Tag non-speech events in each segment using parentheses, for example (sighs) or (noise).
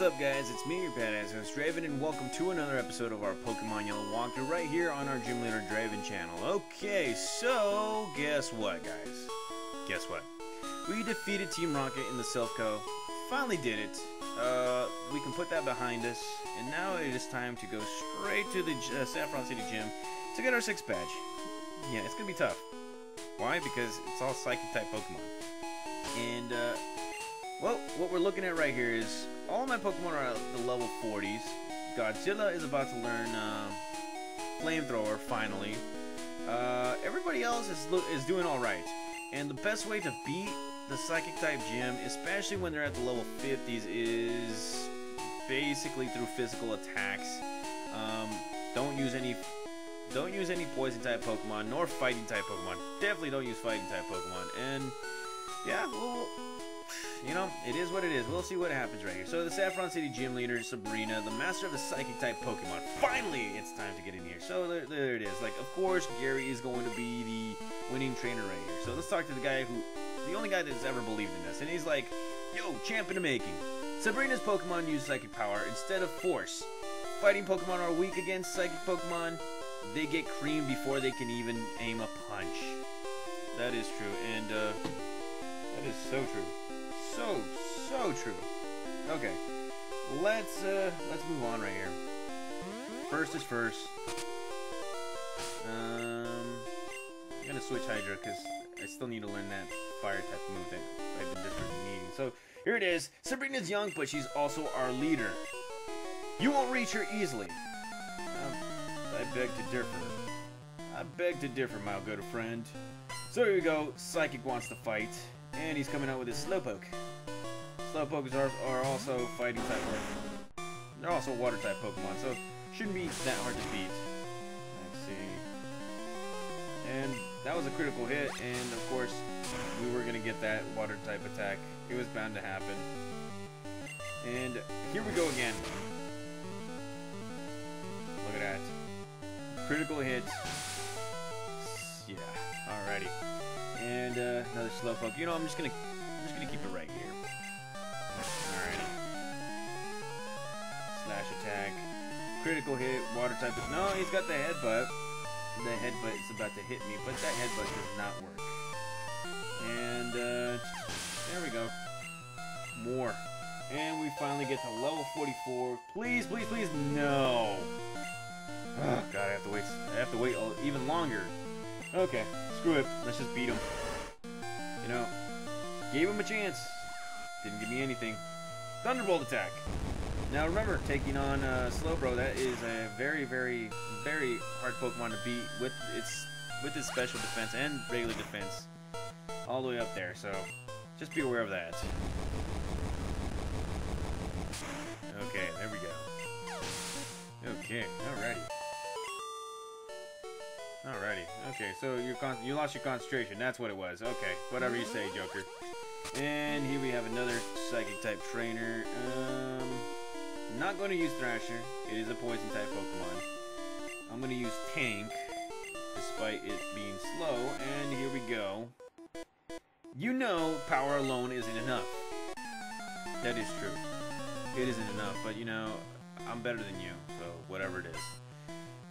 What's up, guys? It's me, your badass host Draven, and welcome to another episode of our Pokemon Yellow walkthrough right here on our Gym Leader Draven channel. Okay, so guess what, guys? Guess what? We defeated Team Rocket in the Silph Co. Finally did it. Uh, we can put that behind us, and now it is time to go straight to the uh, Saffron City Gym to get our sixth badge. Yeah, it's gonna be tough. Why? Because it's all Psychic type Pokemon. And, uh, well, what we're looking at right here is all my Pokemon are at the level 40s. Godzilla is about to learn uh, Flamethrower, finally. Uh, everybody else is, is doing alright. And the best way to beat the Psychic type gym, especially when they're at the level 50s, is basically through physical attacks. Um, don't use any don't use any poison type Pokemon, nor fighting type Pokemon. Definitely don't use fighting type Pokemon. And yeah, well, you know, it is what it is. We'll see what happens right here. So the Saffron City gym leader, Sabrina, the master of the psychic type Pokemon. Finally, it's time to get in here. So there, there it is. Like, of course, Gary is going to be the winning trainer right here. So let's talk to the guy who, the only guy that's ever believed in this. And he's like, yo, champ in the making. Sabrina's Pokemon use psychic power instead of force. Fighting Pokemon are weak against psychic Pokemon. They get creamed before they can even aim a punch. That is true. And, uh, that is so true so, so true. Okay, let's uh, let's move on right here. First is first. Um, I'm gonna switch Hydra because I still need to learn that fire type move that I've been desperately needing. So here it is. Sabrina's young, but she's also our leader. You won't reach her easily. Um, I beg to differ. I beg to differ, my good friend. So here we go. Psychic wants to fight. And he's coming out with his Slowpoke. Slowpokes are, are also fighting type Pokemon. They're also water type Pokemon, so shouldn't be that hard to beat. Let's see. And that was a critical hit, and of course, we were to get that water type attack. It was bound to happen. And here we go again. Look at that. Critical hit. Yeah, alrighty and uh, another Slowpoke. You know, I'm just gonna, critical hit, water type. No, he's got the headbutt. The headbutt is about to hit me, but that headbutt does not work. And uh, there we go. More. And we finally get to level 44. Please, please, please, no. Oh, God, I have to wait. I have to wait even longer. Okay, screw it. Let's just beat him. You know, gave him a chance. Didn't give me anything. Thunderbolt attack. Now remember, taking on uh, Slowbro, that is a very, very, very hard Pokemon to beat with its with its special defense and regular defense, all the way up there. So just be aware of that. Okay, there we go. Okay, alrighty. Alrighty. Okay, so you you lost your concentration. That's what it was. Okay, whatever you say, Joker. And here we have another Psychic type trainer. Um, not going to use Thrasher. It is a Poison type Pokemon. I'm going to use Tank, despite it being slow. And here we go. You know, power alone isn't enough. That is true. It isn't enough, but you know, I'm better than you, so whatever it is.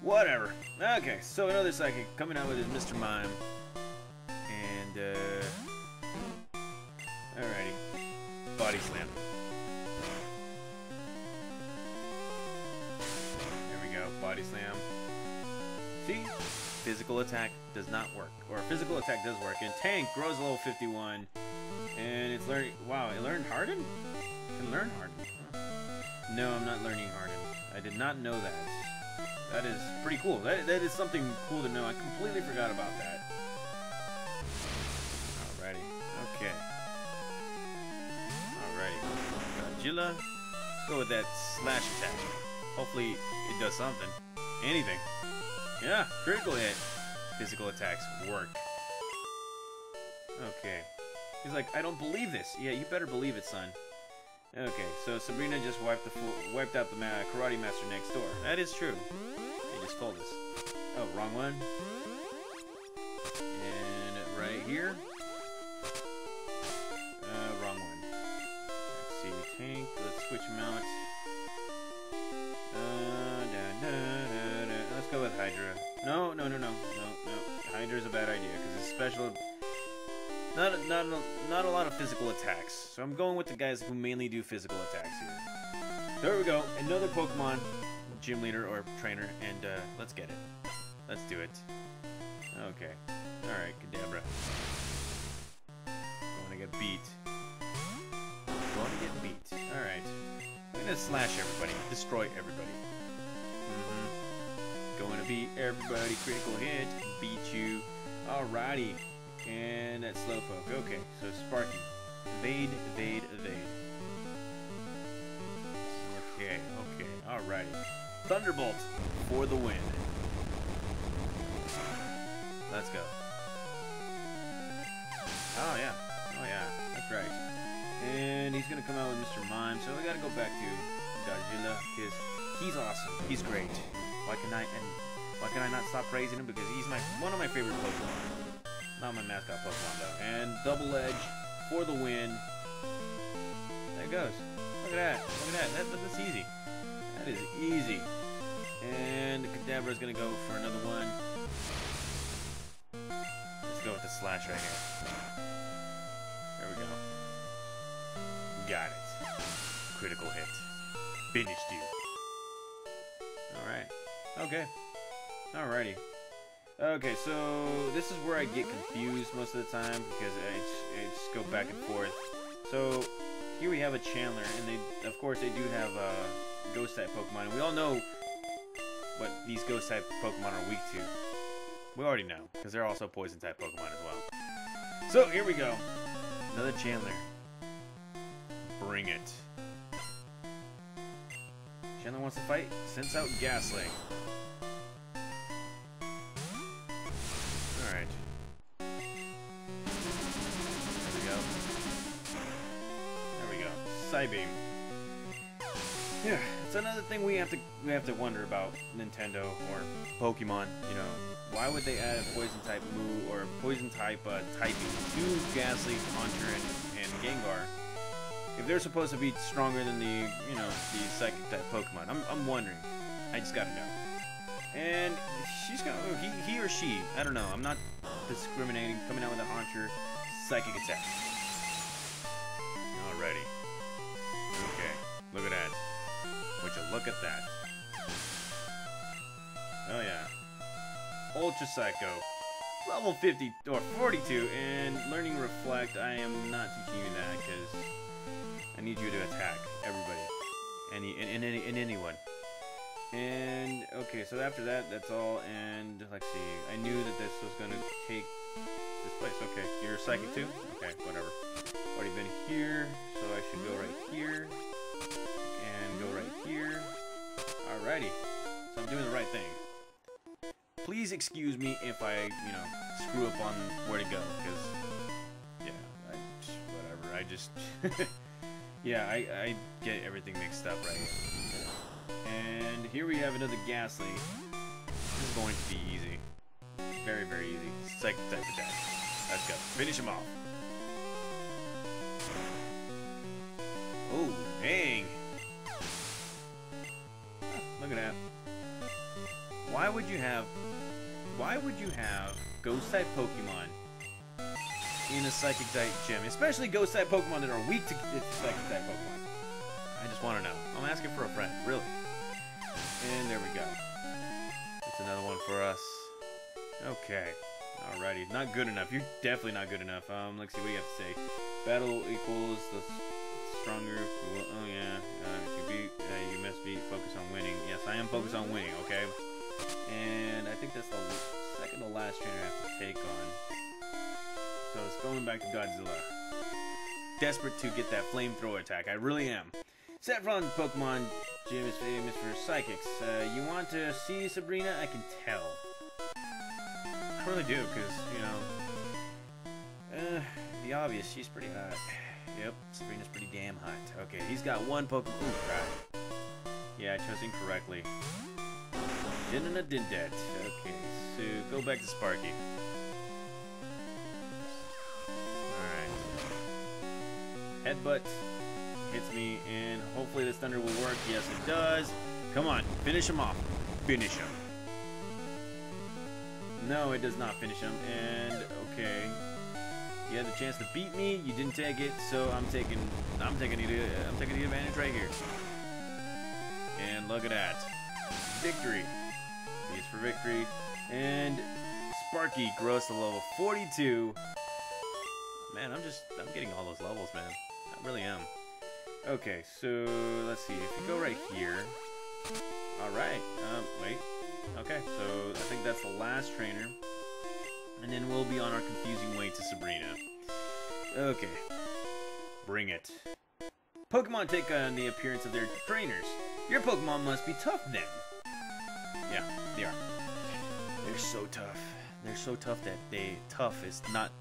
Whatever. Okay, so another psychic coming out with his Mr. Mime. And, uh... Alrighty. Body slam. Body slam. See? Physical attack does not work. Or physical attack does work. And Tank grows level 51. And it's learning... Wow, it learned Harden? Can learn Harden. No, I'm not learning Harden. I did not know that. That is pretty cool. That, that is something cool to know. I completely forgot about that. Alrighty. Okay. Alrighty. Godzilla. Let's go with that slash attack. Hopefully it does something. Anything. Yeah, critical hit. Physical attacks work. Okay. He's like, I don't believe this. Yeah, you better believe it, son. Okay, so Sabrina just wiped the wiped out the ma karate master next door. That is true. They just told us. Oh, wrong one. And right here. Not, not, not a lot of physical attacks. So I'm going with the guys who mainly do physical attacks here. There we go. Another Pokemon gym leader or trainer, and uh, let's get it. Let's do it. Okay. Alright, Kadabra. Going to get beat. Going to get beat. Alright. I'm gonna slash everybody. Destroy everybody. Mm -hmm. Going to beat everybody. Critical hit. Beat you. Alrighty. And that Slowpoke. Okay, so Sparky. Evade, evade, evade. Okay, okay. Alrighty. Thunderbolt for the win. Let's go. Oh, yeah. Oh, yeah. That's right. And he's to come out with Mr. Mime, so we got to go back to Godzilla, because he's awesome. He's great. Why can I, and why can I not stop praising him? Because he's my one of my favorite Pokemon. Not my mascot Pokemon, though. And Double Edge for the win. There it goes. Look at that. Look at that. that that's easy. That is easy. And Kadabra is going to go for another one. Let's go with the slash right here. There we go. Got it. Critical hit. Finished you. Alright. Okay. Alrighty. Okay, so this is where I get confused most of the time because I just, I just go back and forth. So here we have a Channeler, and they, of course, they do have uh, Ghost type Pokemon, and we all know what these Ghost type Pokemon are weak to. We already know, because they're also Poison type Pokemon as well. So here we go. Another Channeler. Bring it. Channeler wants to fight. Sends out Gastly. Psybeam. Yeah, it's another thing we have to we have to wonder about Nintendo or Pokemon. You know, why would they add a poison type move or poison type uh, typing to Gastly, Haunter, and, and Gengar if they're supposed to be stronger than the you know the psychic type Pokemon? I'm I'm wondering. I just gotta know. And she's gonna he he or she I don't know. I'm not discriminating. Coming out with a Haunter psychic attack. Alrighty. Okay. Look at that. Would you look at that? Oh yeah. Ultra Psycho. Level 50 or 42 and learning reflect I am not teaching you that because I need you to attack everybody. Any and, any and anyone. And okay, so after that that's all and let's see. I knew that this was gonna take this place. Okay, you're psychic mm-hmm. too? Okay, whatever. Already been here, so I should go right here. And go right here. Alrighty. So I'm doing the right thing. Please excuse me if I, you know, screw up on where to go, because, yeah, I, whatever, I just, (laughs) yeah, I, I get everything mixed up right here. And here we have another Gastly. This is going to be easy. Very, very easy. Psychic type attack. Let's go. Finish him off. Oh, dang. Look at that. Why would you have... Why would you have Ghost-type Pokemon in a Psychic-type gym? Especially Ghost-type Pokemon that are weak to Psychic-type Pokemon. I just want to know. I'm asking for a friend, really. And there we go. That's another one for us. Okay. Alrighty. Not good enough. You're definitely not good enough. Um, let's see what you have to say. Battle equals the stronger. Oh yeah. Uh, you beat, uh, you must be focused on winning. Yes, I am focused on winning. Okay. And I think that's the second to last trainer I have to take on. So it's going back to Godzilla. Desperate to get that flamethrower attack. I really am. Saffron Pokemon Gym is famous for psychics. Uh, you want to see Sabrina? I can tell. Really do, because, you know... Uh, the obvious, she's pretty hot. Yep, Sabrina's pretty damn hot. Okay, he's got one Pokemon. Ooh, crap. Yeah, I chose incorrectly. Did that. Okay, so go back to Sparky. Headbutt. hits me, and hopefully this thunder will work. Yes, it does. Come on, finish him off. Finish him. No, it does not finish him, and okay. You had the chance to beat me, you didn't take it, so I'm taking I'm taking the I'm taking the advantage right here. And look at that. Victory. He's for victory. And Sparky grows to level 42. Man, I'm just I'm getting all those levels, man. I really am. Okay, so let's see. If you go right here. Alright. Um, wait. Okay, so I think that's the last trainer. And then we'll be on our confusing way to Sabrina. Okay. Bring it. Pokemon take on the appearance of their trainers. Your Pokemon must be tough then. Yeah, they are. They're so tough. They're so tough that they... Tough is not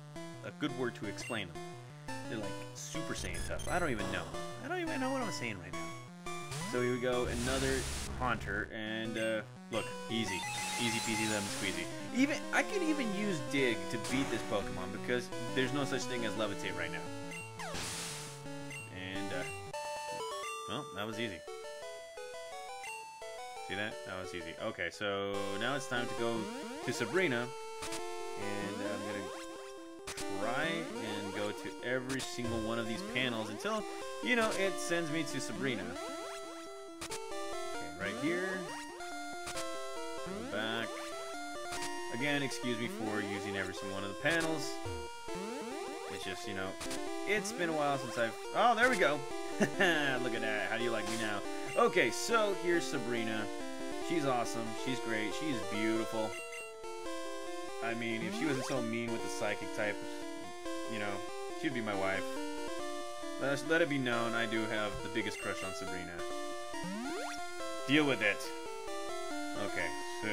a good word to explain them. They're like Super Saiyan tough. I don't even know. I don't even know what I'm saying right now. So here we go, another Haunter, and uh, look, easy. Easy peasy lemon squeezy. Even I can even use Dig to beat this Pokemon because there's no such thing as Levitate right now. And, uh, well, that was easy. See that? That was easy. Okay, so now it's time to go to Sabrina. And I'm to try and go to every single one of these panels until, you know, it sends me to Sabrina. Right here. Go back. Again, excuse me for using every single one of the panels. It's just, you know, it's been a while since I've... Oh, there we go. (laughs) Look at that. How do you like me now? Okay, so here's Sabrina. She's awesome. She's great. She's beautiful. I mean, if she wasn't so mean with the psychic type, you know, she'd be my wife. Let, let it be known, I do have the biggest crush on Sabrina. Deal with it. Okay, so...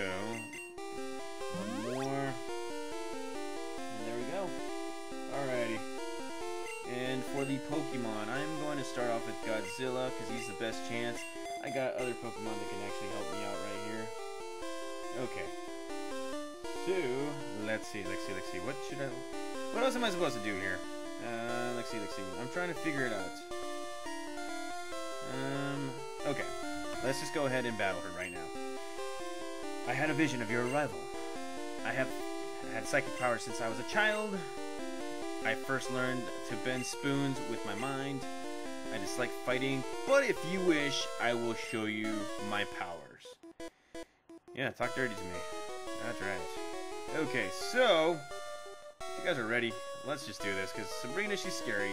One more. And there we go. Alrighty. And for the Pokemon, I'm going to start off with Godzilla, because he's the best chance. I got other Pokemon that can actually help me out right here. Okay. So, let's see, let's see, let's see. What should I... What else am I supposed to do here? Uh, let's see, let's see. I'm trying to figure it out. Um, okay. Let's just go ahead and battle her right now. I had a vision of your arrival. I have had psychic power since I was a child. I first learned to bend spoons with my mind. I dislike fighting, but if you wish, I will show you my powers. Yeah, talk dirty to me. That's right. Okay, so, if you guys are ready, let's just do this, because Sabrina, she's scary.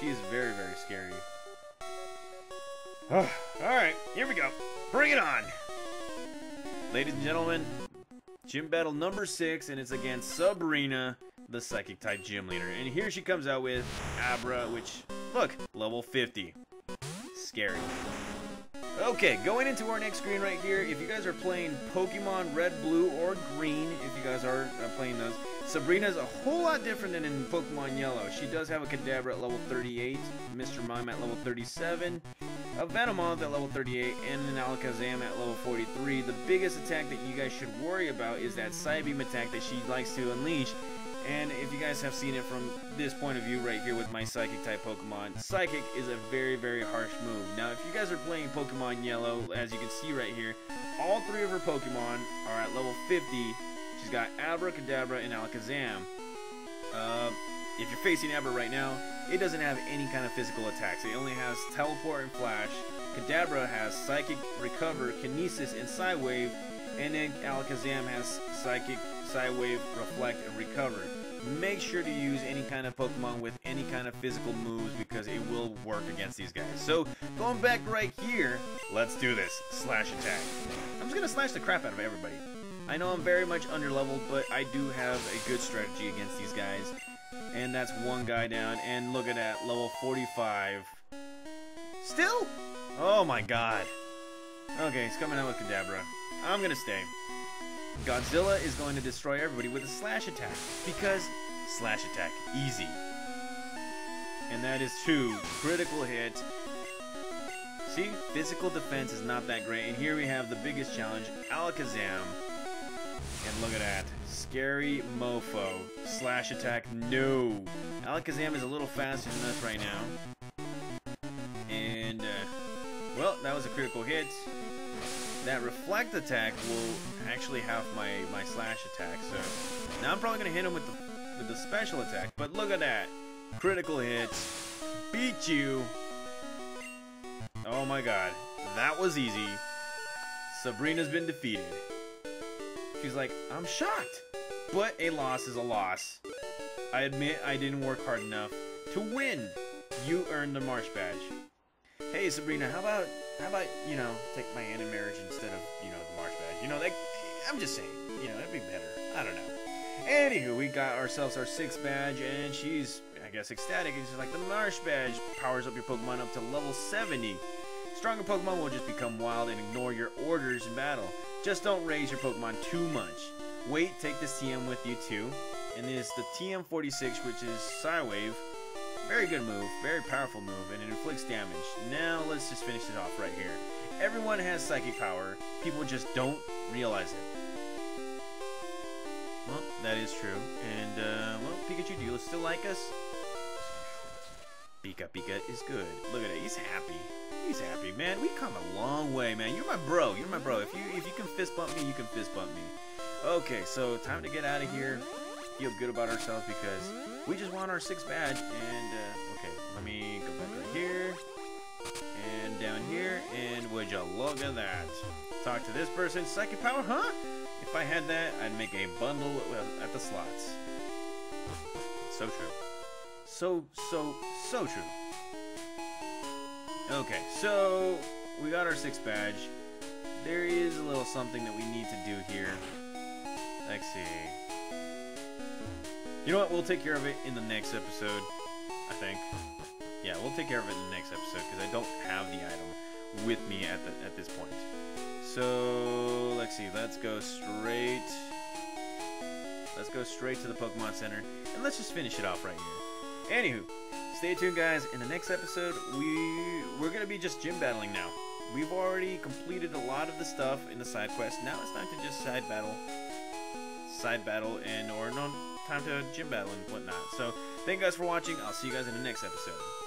She is very, very scary. (sighs) Alright, here we go. Bring it on! Ladies and gentlemen, gym battle number six, and it's against Sabrina, the Psychic type gym leader. And here she comes out with Abra, which Look, level 50. Scary. Okay, going into our next screen right here, if you guys are playing Pokemon Red, Blue, or Green, if you guys are uh, playing those, Sabrina's a whole lot different than in Pokemon Yellow. She does have a Kadabra at level 38, Mr. Mime at level 37, a Venomoth at level 38, and an Alakazam at level 43. The biggest attack that you guys should worry about is that Psybeam attack that she likes to unleash, and if you guys have seen it from this point of view right here with my Psychic type Pokemon, Psychic is a very, very harsh move. Now, if you guys are playing Pokemon Yellow, as you can see right here, all three of her Pokemon are at level 50. She's got Abra, Kadabra, and Alakazam. Uh, if you're facing Abra right now, it doesn't have any kind of physical attacks. It only has Teleport and Flash. Kadabra has Psychic, Recover, Kinesis, and Psywave. And then Alakazam has Psychic, Psywave, Reflect, and Recover make sure to use any kind of Pokemon with any kind of physical moves because it will work against these guys. So, going back right here, let's do this. Slash attack. I'm just to slash the crap out of everybody. I know I'm very much underleveled, but I do have a good strategy against these guys. And that's one guy down, and look at that, level 45. Still? Oh my god. Okay, he's coming out with Kadabra. I'm gonna stay. Godzilla is going to destroy everybody with a slash attack because slash attack easy. And that is two critical hit. See, physical defense is not that great. And here we have the biggest challenge, Alakazam. And look at that. Scary mofo. Slash attack, no. Alakazam is a little faster than us right now. And, uh, well, that was a critical hit. That reflect attack will actually have my, my slash attack, so now I'm probably gonna hit him with the with the special attack. But look at that. Critical hit. Beat you. Oh my god. That was easy. Sabrina's been defeated. She's like, I'm shocked. But a loss is a loss. I admit I didn't work hard enough to win. You earned the Marsh badge. Hey Sabrina, how about how about you know take my hand in marriage instead of you know the Marsh badge? You know, like I'm just saying, you know that'd be better. I don't know. Anywho, we got ourselves our sixth badge, and she's I guess ecstatic. And she's like, the Marsh badge powers up your Pokemon up to level 70. Stronger Pokemon will just become wild and ignore your orders in battle. Just don't raise your Pokemon too much. Wait, take this TM with you too. And it's the TM46, which is Psywave. Very good move, very powerful move, and it inflicts damage. Now let's just finish it off right here. Everyone has psychic power, people just don't realize it. Well, that is true. And, uh, well, Pikachu, do you still like us? Pika Pika is good. Look at it, he's happy. He's happy, man. We come a long way, man. You're my bro. You're my bro. If you if you can fist bump me, you can fist bump me. Okay, so time to get out of here. Feel good about ourselves because we just won our sixth badge. And uh, okay, let me go back right here and down here. And would you look at that? Talk to this person. Psychic power, huh? If I had that, I'd make a bundle at the slots. So true. So, so, so true. Okay, so we got our sixth badge. There is a little something that we need to do here. Let's see. You know what? We'll take care of it in the next episode, I think. Yeah, we'll take care of it in the next episode because I don't have the item with me at the at this point. So let's see. Let's go straight. Let's go straight to the Pokemon Center and let's just finish it off right here. Anywho, stay tuned, guys. In the next episode, we we're gonna be just gym battling now. We've already completed a lot of the stuff in the side quest. Now it's time to just side battle, side battle, and or no time to gym battle and whatnot. So thank you guys for watching. I'll see you guys in the next episode.